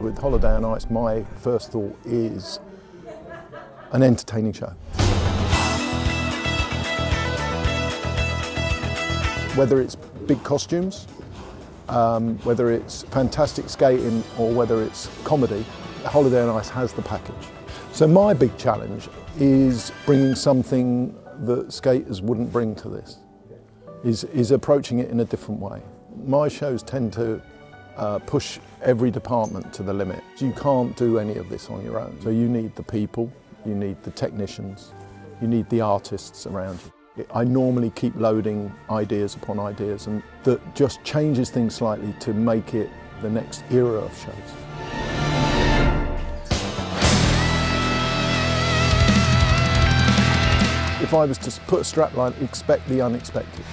With Holiday on Ice, my first thought is an entertaining show. Whether it's big costumes, um, whether it's fantastic skating or whether it's comedy, Holiday on Ice has the package. So my big challenge is bringing something that skaters wouldn't bring to this, is, is approaching it in a different way. My shows tend to uh, push every department to the limit. You can't do any of this on your own. So you need the people, you need the technicians, you need the artists around you. I normally keep loading ideas upon ideas and that just changes things slightly to make it the next era of shows. If I was to put a strapline, expect the unexpected.